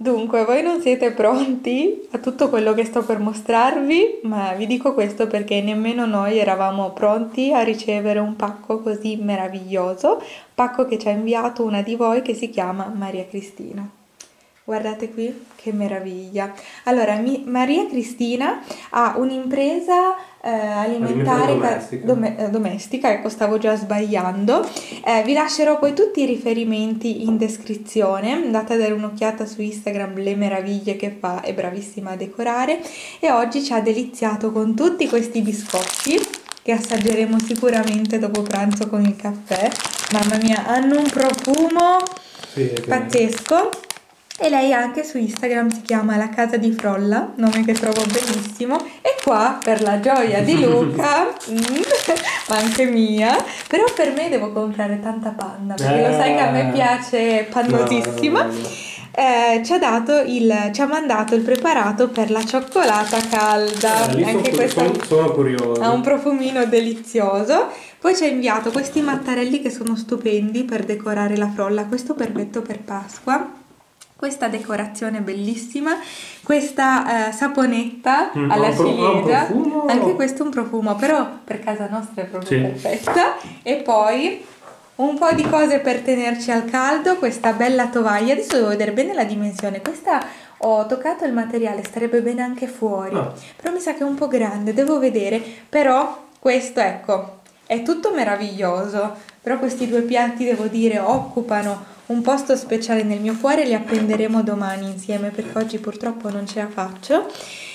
Dunque, voi non siete pronti a tutto quello che sto per mostrarvi, ma vi dico questo perché nemmeno noi eravamo pronti a ricevere un pacco così meraviglioso, pacco che ci ha inviato una di voi che si chiama Maria Cristina. Guardate qui, che meraviglia. Allora, mi, Maria Cristina ha un'impresa eh, alimentare domestica. dome- eh, domestica, ecco stavo già sbagliando. Eh, vi lascerò poi tutti i riferimenti in descrizione, andate a dare un'occhiata su Instagram, le meraviglie che fa, è bravissima a decorare e oggi ci ha deliziato con tutti questi biscotti che assaggeremo sicuramente dopo pranzo con il caffè. Mamma mia, hanno un profumo Sì, pazzesco. E lei anche su Instagram si chiama La Casa di Frolla, nome che trovo bellissimo. E qua, per la gioia di Luca, mm, ma anche mia, però per me devo comprare tanta panna, perché lo sai che a me Eh. piace pannosissima. No, no, no, no. Eh, ci ha dato il, ci ha mandato il preparato per la cioccolata calda. Eh, anche questa ha un profumino delizioso. Poi ci ha inviato questi mattarelli che sono stupendi per decorare la frolla. Questo perfetto per Pasqua. Questa decorazione bellissima, questa eh, saponetta Mm, alla ciliegia, profumo? anche questo è un profumo, però per casa nostra è proprio Sì. perfetta. E poi un po' di cose per tenerci al caldo, questa bella tovaglia. Adesso devo vedere bene la dimensione. Questa ho toccato il materiale, starebbe bene anche fuori. Ah. Però mi sa che è un po' grande, devo vedere. Però questo, ecco, è tutto meraviglioso. Però questi due piatti, devo dire, occupano un posto speciale nel mio cuore. Li appenderemo domani insieme perché oggi purtroppo non ce la faccio.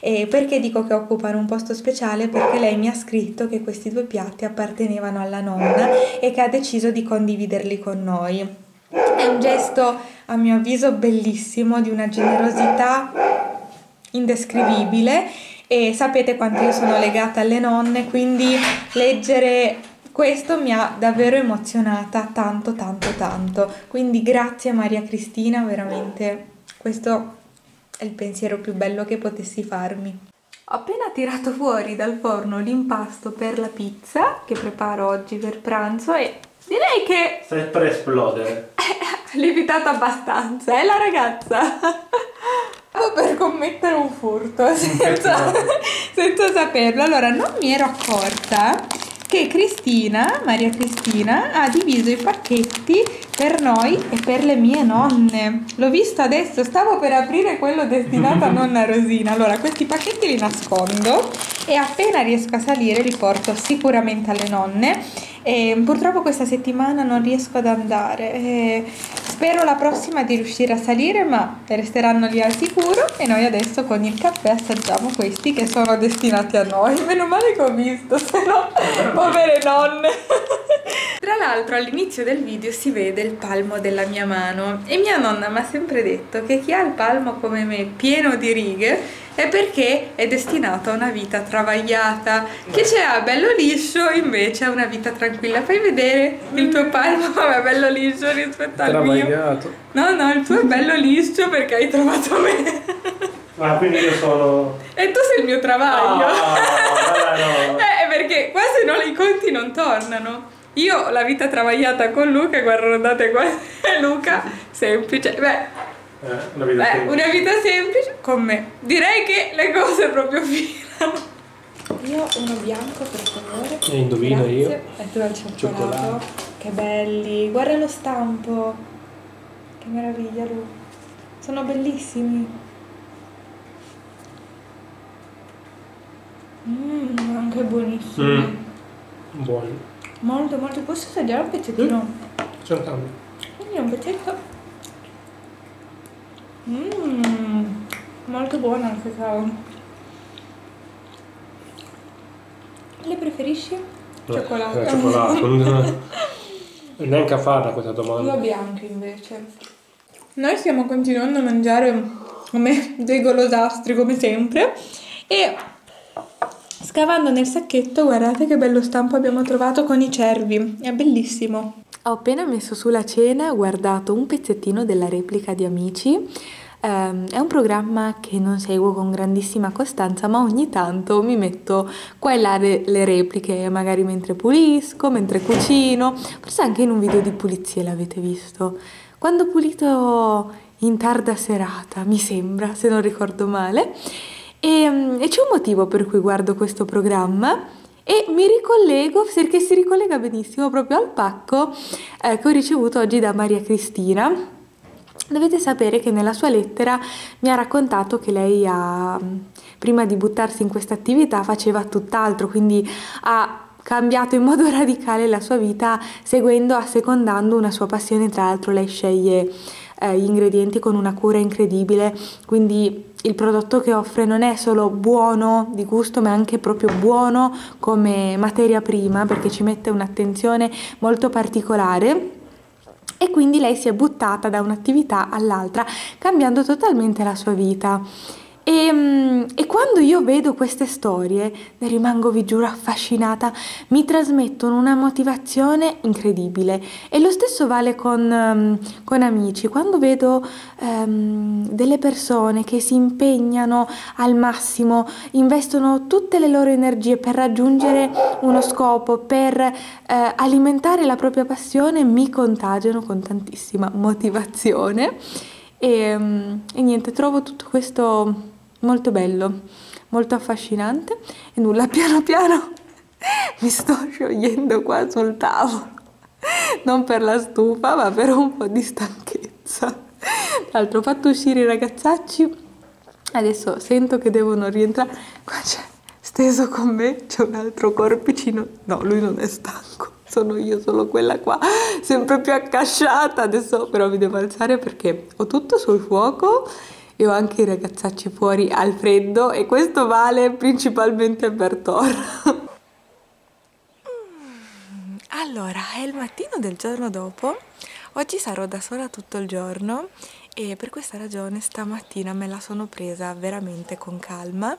E perché dico che occupano un posto speciale? Perché lei mi ha scritto che questi due piatti appartenevano alla nonna e che ha deciso di condividerli con noi. È un gesto, a mio avviso, bellissimo, di una generosità indescrivibile e sapete quanto io sono legata alle nonne, quindi leggere questo mi ha davvero emozionata tanto tanto tanto. Quindi grazie Maria Cristina, veramente questo è il pensiero più bello che potessi farmi. Ho appena tirato fuori dal forno l'impasto per la pizza che preparo oggi per pranzo e direi che Stai per esplodere. lievitato abbastanza, eh la ragazza? Stavo per commettere un furto senza, senza saperlo. Allora, non mi ero accorta che Cristina, Maria Cristina, ha diviso i pacchetti per noi e per le mie nonne. L'ho visto adesso, stavo per aprire quello destinato a nonna Rosina. Allora, questi pacchetti li nascondo e appena riesco a salire li porto sicuramente alle nonne. E purtroppo questa settimana non riesco ad andare. E spero la prossima di riuscire a salire, ma resteranno lì al sicuro. E noi adesso con il caffè assaggiamo questi che sono destinati a noi. Meno male che ho visto, se no, povere nonne. Tra l'altro all'inizio del video si vede il palmo della mia mano e mia nonna mi ha sempre detto che chi ha il palmo come me pieno di righe è perché è destinato a una vita travagliata. Chi ce l'ha bello liscio invece ha una vita tranquilla. Fai vedere il tuo palmo come bello liscio rispetto al mio. Travagliato. No, no, il tuo è bello liscio perché hai trovato me. Ah, quindi io sono... E tu sei il mio travaglio. Ah, no. eh, perché qua se no i conti non tornano. Io ho la vita travagliata con Luca, guardate qua, Luca, semplice. Beh, Eh, una vita beh, semplice. una vita semplice con me. Direi che le cose proprio filano. Io uno bianco per favore. E indovino Grazie. io. E tu al cioccolato. Cioccolato. Che belli. Guarda lo stampo. Che meraviglia, Lu. Sono bellissimi. Mmm, anche buonissimi. Mm. Buoni. Molto, molto. Posso assaggiare un pezzettino? C'è un cambio. Quindi un pezzetto. Mmm, molto buono anche cavolo. Le preferisci? Cioccolato. Eh, cioccolato. Neanche a farla questa Io domanda. bianco invece. Noi stiamo continuando a mangiare come dei golosastri come sempre e scavando nel sacchetto guardate che bello stampo abbiamo trovato con i cervi, è bellissimo. Ho appena messo sulla cena, ho guardato un pezzettino della replica di Amici. Ehm, è un programma che non seguo con grandissima costanza, ma ogni tanto mi metto qua e là le, le repliche, magari mentre pulisco, mentre cucino, forse anche in un video di pulizia l'avete visto. Quando ho pulito in tarda serata, mi sembra, se non ricordo male. E, mm, e c'è un motivo per cui guardo questo programma e mi ricollego perché si ricollega benissimo proprio al pacco eh, che ho ricevuto oggi da Maria Cristina. Dovete sapere che nella sua lettera mi ha raccontato che lei ha, prima di buttarsi in questa attività faceva tutt'altro, quindi ha cambiato in modo radicale la sua vita seguendo, assecondando una sua passione, tra l'altro lei sceglie eh, gli ingredienti con una cura incredibile, quindi il prodotto che offre non è solo buono di gusto ma è anche proprio buono come materia prima perché ci mette un'attenzione molto particolare e quindi lei si è buttata da un'attività all'altra cambiando totalmente la sua vita. E, mm, e, quando io vedo queste storie, ne rimango, vi giuro, affascinata, mi trasmettono una motivazione incredibile. E lo stesso vale con, um, con amici. Quando vedo um, delle persone che si impegnano al massimo, investono tutte le loro energie per raggiungere uno scopo, per uh, alimentare la propria passione, mi contagiano con tantissima motivazione. E, e niente, trovo tutto questo molto bello, molto affascinante. E nulla, piano piano mi sto sciogliendo qua sul tavolo, non per la stufa ma per un po' di stanchezza. Tra l'altro ho fatto uscire i ragazzacci, adesso sento che devono rientrare, qua c'è steso con me, c'è un altro corpicino, no lui non è stanco. Sono io solo quella qua, sempre più accasciata. Adesso però mi devo alzare perché ho tutto sul fuoco e ho anche i ragazzacci fuori al freddo e questo vale principalmente per Thor. Mm, allora, è il mattino del giorno dopo, oggi sarò da sola tutto il giorno e per questa ragione stamattina me la sono presa veramente con calma.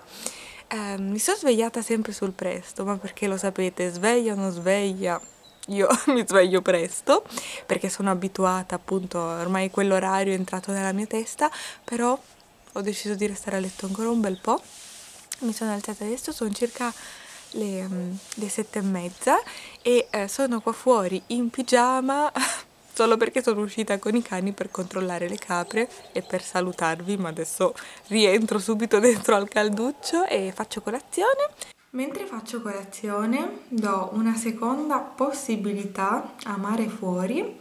Eh, mi sono svegliata sempre sul presto, ma perché lo sapete, sveglia o non sveglia, io mi sveglio presto perché sono abituata appunto ormai quell'orario è entrato nella mia testa però ho deciso di restare a letto ancora un bel po' mi sono alzata adesso sono circa le, um, le sette e mezza e eh, sono qua fuori in pigiama solo perché sono uscita con i cani per controllare le capre e per salutarvi ma adesso rientro subito dentro al calduccio e faccio colazione Mentre faccio colazione do una seconda possibilità a mare fuori,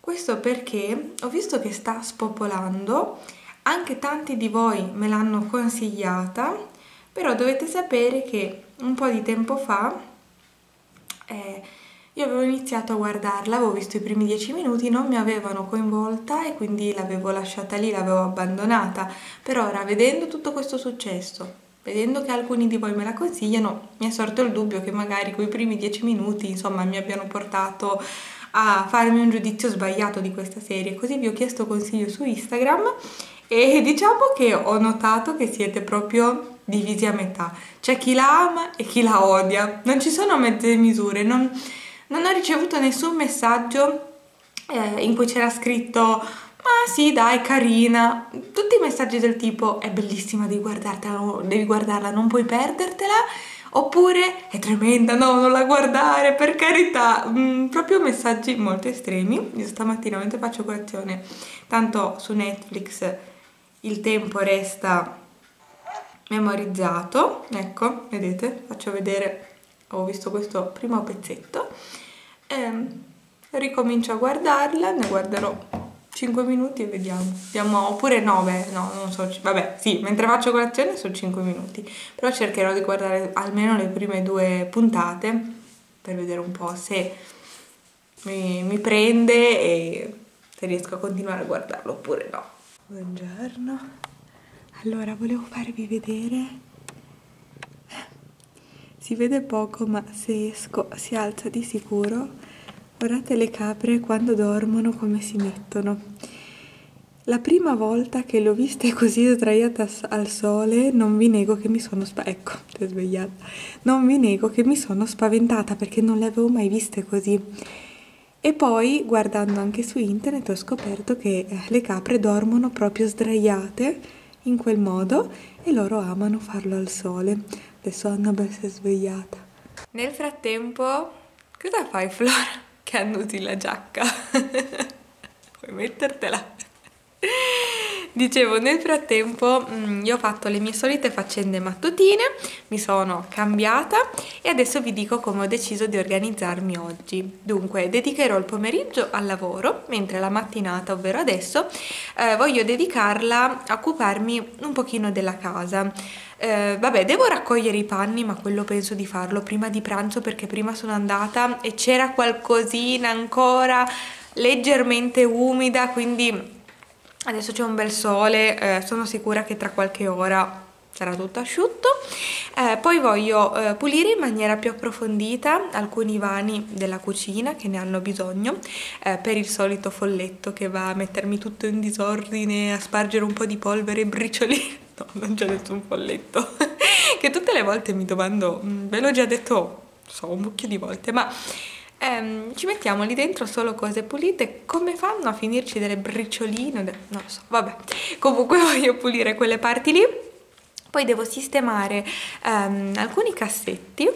questo perché ho visto che sta spopolando, anche tanti di voi me l'hanno consigliata, però dovete sapere che un po' di tempo fa eh, io avevo iniziato a guardarla, avevo visto i primi dieci minuti, non mi avevano coinvolta e quindi l'avevo lasciata lì, l'avevo abbandonata, però ora vedendo tutto questo successo, Vedendo che alcuni di voi me la consigliano, mi è sorto il dubbio che magari quei primi dieci minuti, insomma, mi abbiano portato a farmi un giudizio sbagliato di questa serie. Così vi ho chiesto consiglio su Instagram e diciamo che ho notato che siete proprio divisi a metà. C'è chi la ama e chi la odia. Non ci sono mezze misure. Non, non ho ricevuto nessun messaggio eh, in cui c'era scritto ma sì, dai, carina. Tutti i messaggi del tipo è bellissima, devi guardarla, devi guardarla, non puoi perdertela. Oppure è tremenda, no, non la guardare, per carità. Mm, proprio messaggi molto estremi. Io stamattina mentre faccio colazione, tanto su Netflix il tempo resta memorizzato. Ecco, vedete, faccio vedere, ho visto questo primo pezzetto. Ehm, ricomincio a guardarla, ne guarderò 5 minuti e vediamo. Vediamo, oppure 9, no, non so, vabbè, sì, mentre faccio colazione sono 5 minuti, però cercherò di guardare almeno le prime due puntate per vedere un po' se mi, mi prende e se riesco a continuare a guardarlo oppure no. Buongiorno. Allora, volevo farvi vedere si vede poco ma se esco si alza di sicuro Guardate le capre quando dormono come si mettono. La prima volta che le ho viste così sdraiate al sole, non vi nego che mi sono. Ecco, ti svegliata. Non vi nego che mi sono spaventata perché non le avevo mai viste così. E poi, guardando anche su internet, ho scoperto che eh, le capre dormono proprio sdraiate in quel modo e loro amano farlo al sole. Adesso Annabelle si è svegliata. Nel frattempo, cosa fai Flora? Che annuti la giacca. Puoi mettertela. Dicevo, nel frattempo mm, io ho fatto le mie solite faccende mattutine, mi sono cambiata e adesso vi dico come ho deciso di organizzarmi oggi. Dunque, dedicherò il pomeriggio al lavoro, mentre la mattinata, ovvero adesso, eh, voglio dedicarla a occuparmi un pochino della casa. Eh, vabbè, devo raccogliere i panni, ma quello penso di farlo prima di pranzo perché prima sono andata e c'era qualcosina ancora leggermente umida, quindi adesso c'è un bel sole, eh, sono sicura che tra qualche ora sarà tutto asciutto. Eh, poi voglio eh, pulire in maniera più approfondita alcuni vani della cucina che ne hanno bisogno eh, per il solito folletto che va a mettermi tutto in disordine, a spargere un po' di polvere e bricioli. No, non c'è nessun folletto. che tutte le volte mi domando, mm, ve l'ho già detto, so, un mucchio di volte, ma ehm, ci mettiamo lì dentro solo cose pulite, come fanno a finirci delle bricioline? Non lo so, vabbè. Comunque voglio pulire quelle parti lì. Poi devo sistemare um, alcuni cassetti,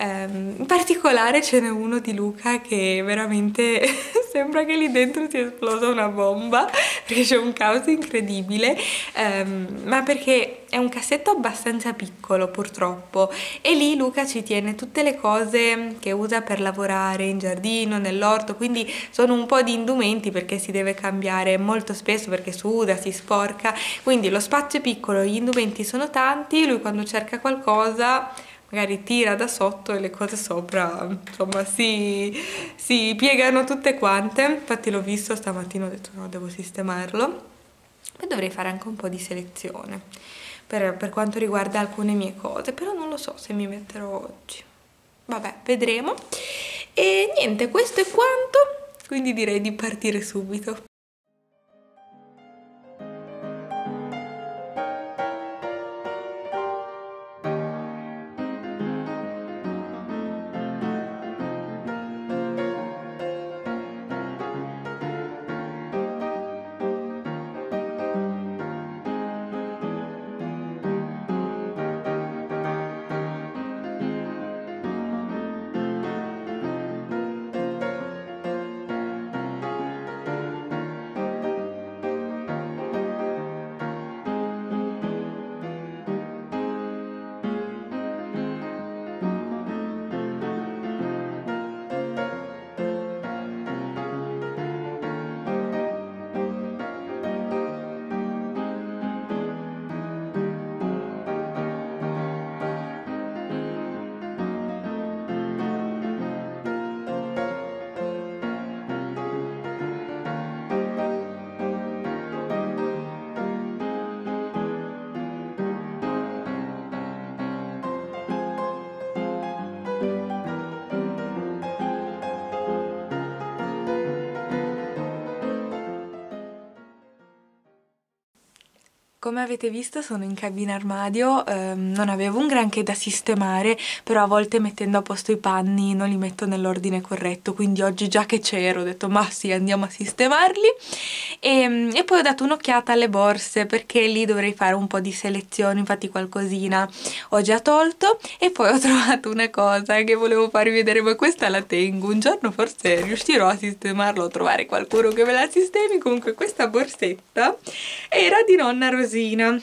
um, in particolare ce n'è uno di Luca che veramente sembra che lì dentro sia esplosa una bomba. Perché c'è un caos incredibile, um, ma perché è un cassetto abbastanza piccolo purtroppo e lì Luca ci tiene tutte le cose che usa per lavorare in giardino, nell'orto, quindi sono un po' di indumenti perché si deve cambiare molto spesso perché suda, si sporca, quindi lo spazio è piccolo, gli indumenti sono tanti, lui quando cerca qualcosa magari tira da sotto e le cose sopra insomma si, si piegano tutte quante. Infatti l'ho visto stamattina ho detto no devo sistemarlo e dovrei fare anche un po' di selezione per, per quanto riguarda alcune mie cose, però non lo so se mi metterò oggi. Vabbè, vedremo. E niente, questo è quanto, quindi direi di partire subito. Come avete visto sono in cabina armadio, ehm, non avevo un granché da sistemare, però a volte mettendo a posto i panni non li metto nell'ordine corretto, quindi oggi già che c'ero ho detto ma sì andiamo a sistemarli e, ehm, e poi ho dato un'occhiata alle borse perché lì dovrei fare un po' di selezione, infatti qualcosina ho già tolto. E poi ho trovato una cosa che volevo farvi vedere, ma questa la tengo, un giorno forse riuscirò a sistemarlo, a trovare qualcuno che me la sistemi, comunque questa borsetta era di nonna Rosina cosina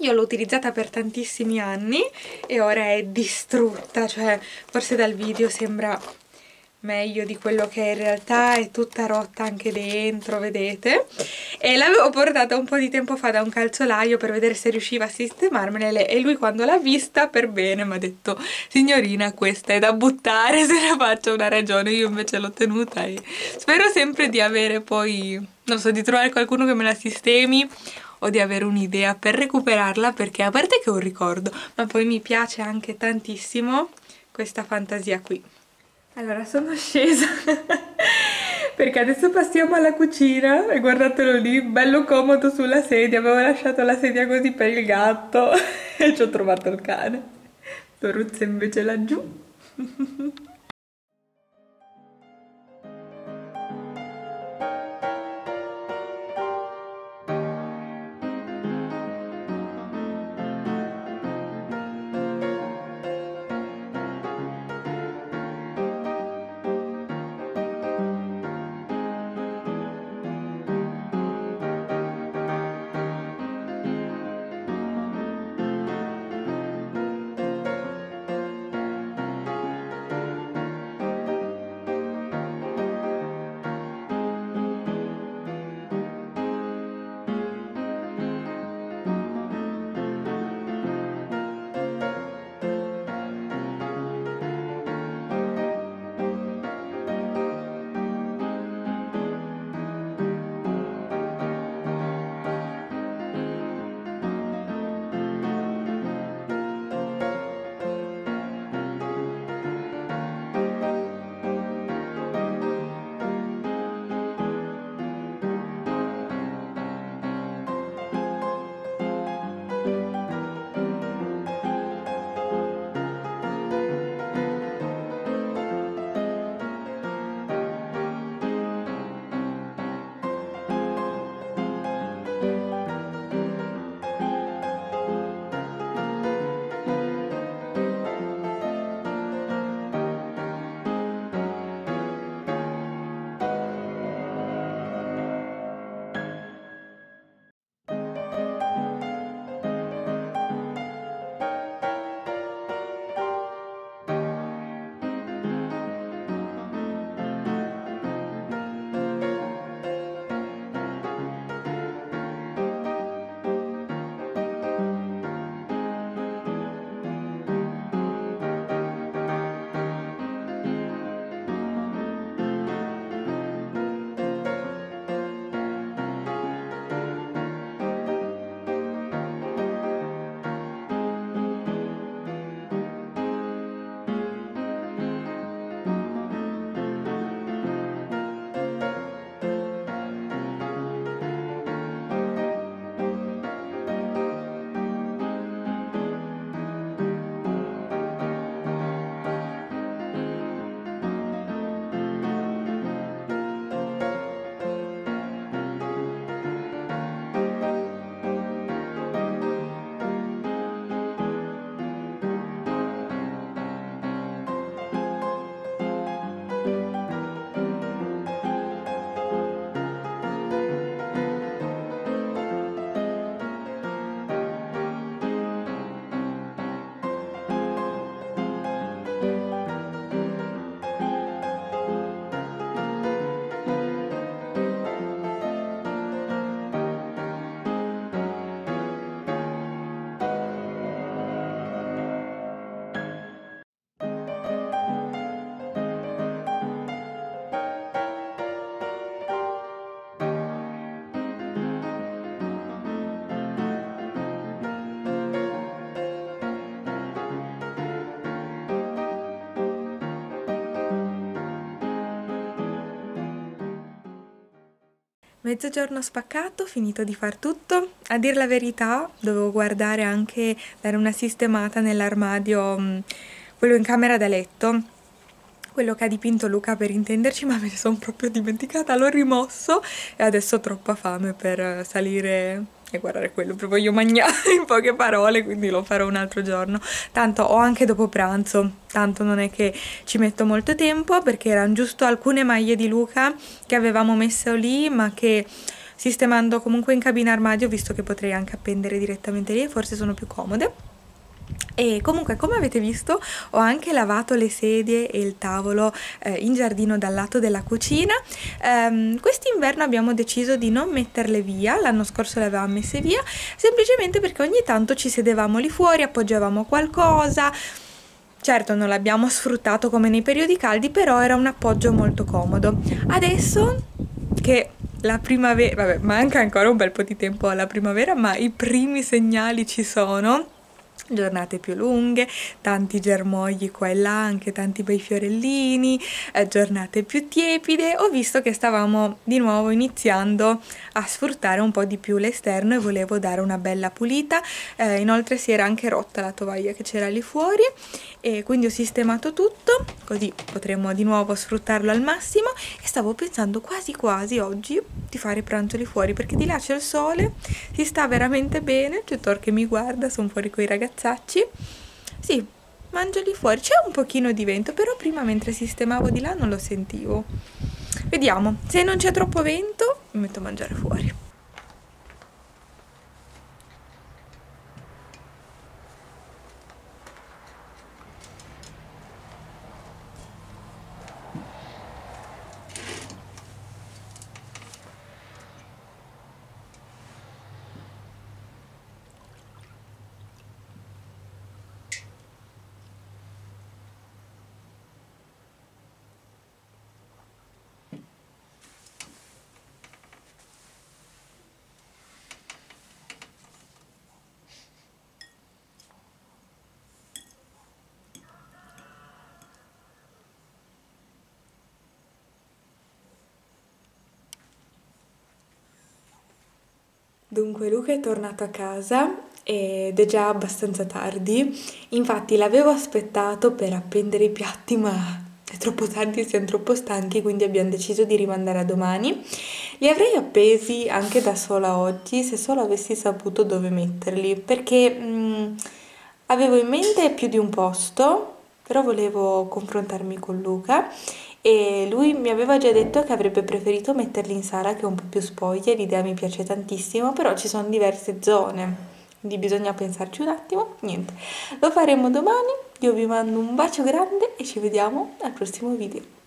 io l'ho utilizzata per tantissimi anni e ora è distrutta, cioè forse dal video sembra meglio di quello che è in realtà, è tutta rotta anche dentro, vedete? E l'avevo portata un po' di tempo fa da un calzolaio per vedere se riusciva a sistemarmela e lui quando l'ha vista per bene mi ha detto signorina questa è da buttare se ne faccio una ragione, io invece l'ho tenuta e spero sempre di avere poi, non so, di trovare qualcuno che me la sistemi o di avere un'idea per recuperarla perché a parte che ho un ricordo ma poi mi piace anche tantissimo questa fantasia qui. Allora sono scesa perché adesso passiamo alla cucina e guardatelo lì, bello comodo sulla sedia avevo lasciato la sedia così per il gatto e ci ho trovato il cane. Doruzza invece laggiù Mezzogiorno spaccato, finito di far tutto. A dir la verità, dovevo guardare anche, dare una sistemata nell'armadio, mm, quello in camera da letto, quello che ha dipinto Luca per intenderci, ma me ne sono proprio dimenticata, l'ho rimosso e adesso ho troppa fame per salire e guardare quello, proprio voglio mangiare in poche parole, quindi lo farò un altro giorno. Tanto ho anche dopo pranzo, tanto non è che ci metto molto tempo perché erano giusto alcune maglie di Luca che avevamo messo lì, ma che sistemando comunque in cabina armadio, visto che potrei anche appendere direttamente lì e forse sono più comode e comunque come avete visto ho anche lavato le sedie e il tavolo eh, in giardino dal lato della cucina. Ehm, quest'inverno abbiamo deciso di non metterle via l'anno scorso le avevamo messe via semplicemente perché ogni tanto ci sedevamo lì fuori appoggiavamo qualcosa. Certo non l'abbiamo sfruttato come nei periodi caldi, però era un appoggio molto comodo. Adesso che la primavera, vabbè, manca ancora un bel po' di tempo alla primavera, ma i primi segnali ci sono giornate più lunghe, tanti germogli qua e là, anche tanti bei fiorellini, eh, giornate più tiepide. Ho visto che stavamo di nuovo iniziando a sfruttare un po' di più l'esterno e volevo dare una bella pulita. Eh, inoltre si era anche rotta la tovaglia che c'era lì fuori e quindi ho sistemato tutto, così potremo di nuovo sfruttarlo al massimo e stavo pensando quasi quasi oggi di fare pranzo lì fuori perché di là c'è il sole, si sta veramente bene, c'è Tor che mi guarda, sono fuori con i ragazzacci. Sì, mangio lì fuori, c'è un pochino di vento, però prima mentre sistemavo di là non lo sentivo. Vediamo, se non c'è troppo vento mi metto a mangiare fuori. Dunque Luca è tornato a casa ed è già abbastanza tardi, infatti l'avevo aspettato per appendere i piatti ma è troppo tardi siamo troppo stanchi quindi abbiamo deciso di rimandare a domani. Li avrei appesi anche da sola oggi se solo avessi saputo dove metterli perché mh, mm, avevo in mente più di un posto però volevo confrontarmi con Luca e lui mi aveva già detto che avrebbe preferito metterli in sala che è un po' più spoglia, l'idea mi piace tantissimo, però ci sono diverse zone, quindi bisogna pensarci un attimo, niente, lo faremo domani, io vi mando un bacio grande e ci vediamo al prossimo video.